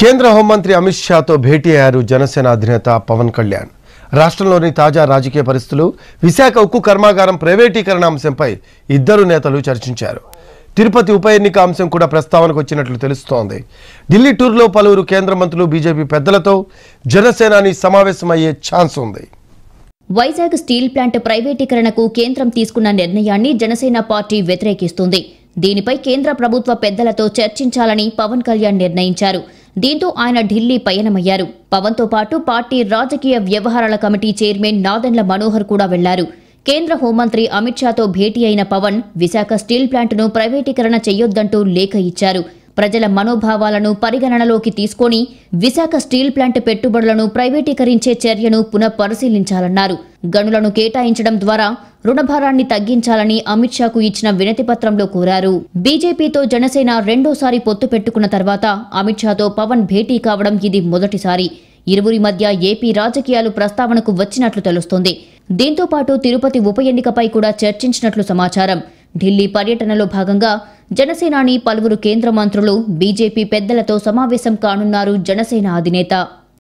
కేంద్ర హోంమంత్రి అమిత్ షాతో భేటీ అయ్యారు జనసేన అధినేత పవన్ కళ్యాణ్. రాష్ట్రంలోని తాజా రాజకీయ పరిస్థితులు విశాఖ ఉక్కు కర్మాగారం ప్రైవేటీకరణ అంశంపై ఇద్దరు నేతలు చర్చించారు. తిరుపతి ఉప ఎన్నిక అంశం కూడా ప్రస్తావనకు వచ్చినట్లు తెలుస్తోంది. ఢిల్లీ టూర్లో పలువురు కేంద్ర మంత్రులు బీజేపీ పెద్దలతో జనసేనాని సమావేశమయ్యే ఛాన్స్ ఉంది. వైజాగ్ స్టీల్ ప్లాంట్ ప్రైవేటీకరణకు కేంద్రం తీసుకున్న నిర్ణయాన్ని జనసేన పార్టీ వ్యతిరేకిస్తుంది. దీనిపై కేంద్ర ప్రభుత్వ పెద్దలతో చర్చించాలని పవన్ కళ్యాణ్ నిర్ణయించారు. దీంతో ఆయన ఢిల్లీ పయనమయ్యారు. పవన్తో పాటు పార్టీ రాజకీయ వ్యవహారాల కమిటీ చైర్మన్ నాదెండ్ల మనోహర్ కూడా వెళ్ళారు. కేంద్ర హోంమంత్రి అమిత్ షాతో భేటీ అయిన పవన్ విశాఖ స్టీల్ ప్లాంట్ను ప్రైవేటీకరణ చేయొద్దంటూ లేఖ ఇచ్చారు. ప్రజల మనోభావాలను పరిగణనలోకి తీసుకొని విశాఖ స్టీల్ ప్లాంట్ పెట్టుబడులను ప్రైవేటీకరించే చర్యను పునఃపరిశీలించాలన్నారు. గనులను కేటాయించడం ద్వారా రుణభారాన్ని తగ్గించాలని అమిత్ షాకు ఇచ్చిన వినతిపత్రంలో కోరారు. బీజేపీతో జనసేన రెండోసారి పొత్తు పెట్టుకున్న తర్వాత అమిత్ షాతో పవన్ భేటీ కావడం ఇది మొదటిసారి. ఇరువురి మధ్య ఏపీ రాజకీయాలు ప్రస్తావనకు వచ్చినట్లు తెలుస్తోంది. దీంతో పాటు తిరుపతి ఉప ఎన్నికపై కూడా చర్చించినట్లు సమాచారం. ఢిల్లీ పర్యటనలో భాగంగా జనసేనాని పలువురు కేంద్ర మంత్రులు బీజేపీ పెద్దలతో సమావేశం కానున్నారు జనసేన అధినేత.